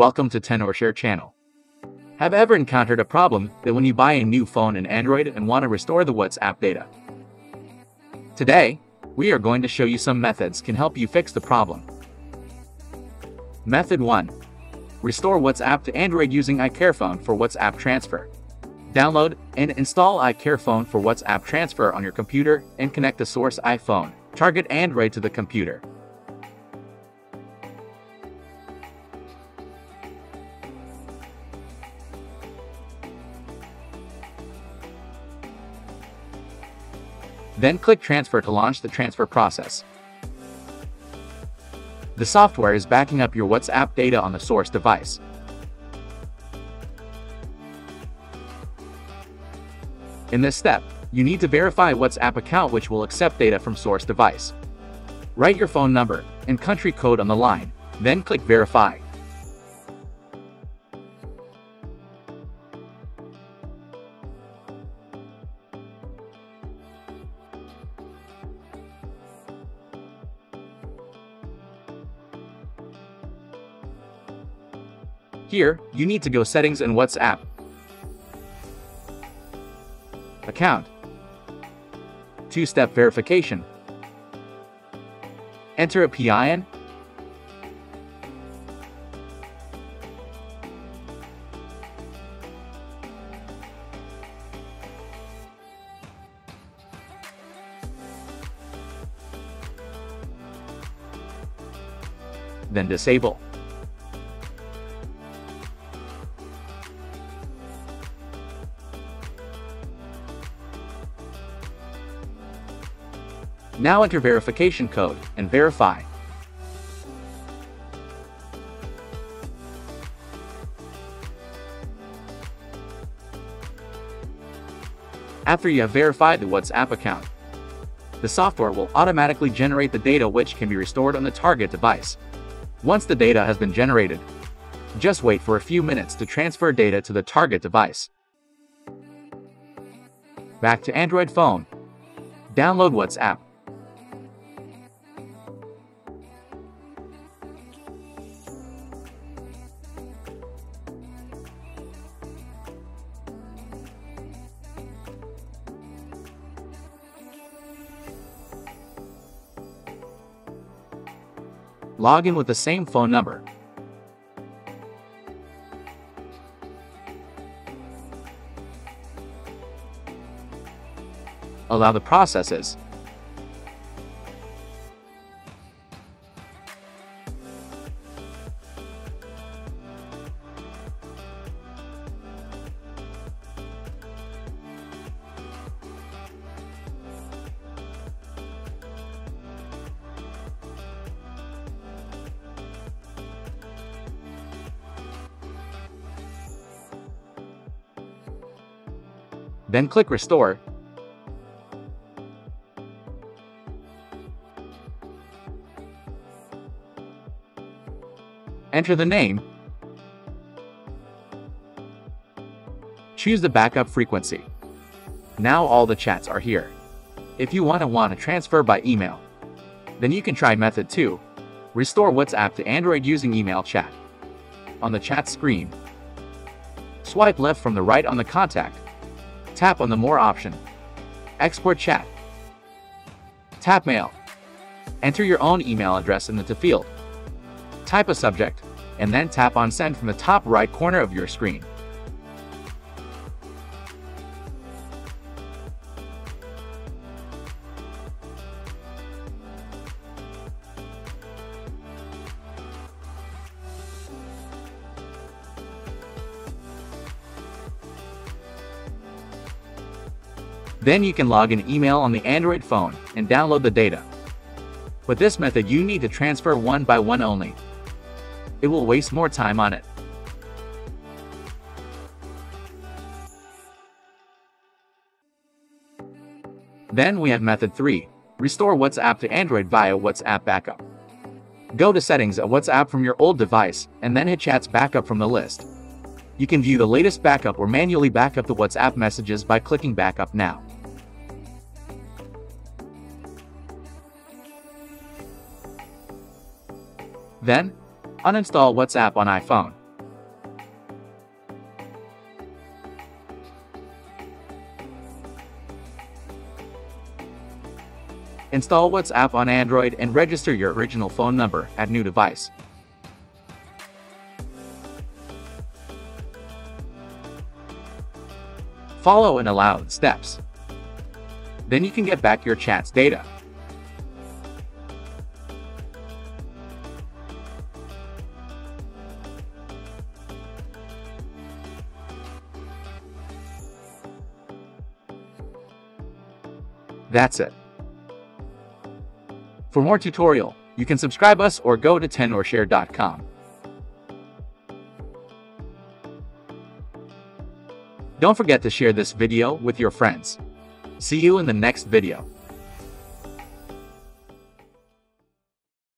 Welcome to Tenorshare channel. Have ever encountered a problem that when you buy a new phone in Android and want to restore the WhatsApp data? Today, we are going to show you some methods can help you fix the problem. Method 1. Restore WhatsApp to Android using iCareFone for WhatsApp transfer. Download and install iCareFone for WhatsApp transfer on your computer and connect the source iPhone. Target Android to the computer. Then click Transfer to launch the transfer process. The software is backing up your WhatsApp data on the source device. In this step, you need to verify WhatsApp account which will accept data from source device. Write your phone number and country code on the line, then click Verify. Here, you need to go Settings in WhatsApp. Account. Two-step verification. Enter a PIN. Then disable. Now enter verification code and verify. After you have verified the WhatsApp account, the software will automatically generate the data which can be restored on the target device. Once the data has been generated, just wait for a few minutes to transfer data to the target device. Back to Android phone. Download WhatsApp. Log in with the same phone number. Allow the processes. Then click Restore. Enter the name. Choose the backup frequency. Now all the chats are here. If you want to want to transfer by email, then you can try method 2. Restore WhatsApp to Android using email chat. On the chat screen, swipe left from the right on the contact Tap on the More option. Export chat. Tap Mail. Enter your own email address in the to field. Type a subject, and then tap on Send from the top right corner of your screen. Then you can log an email on the Android phone and download the data. With this method you need to transfer one by one only. It will waste more time on it. Then we have method 3. Restore WhatsApp to Android via WhatsApp Backup. Go to settings of WhatsApp from your old device and then hit Chats Backup from the list. You can view the latest backup or manually backup the WhatsApp messages by clicking Backup Now. Then, uninstall WhatsApp on iPhone. Install WhatsApp on Android and register your original phone number at new device. Follow and allow the steps. Then you can get back your chat's data. That's it. For more tutorial, you can subscribe us or go to tenorshare.com. Don't forget to share this video with your friends. See you in the next video.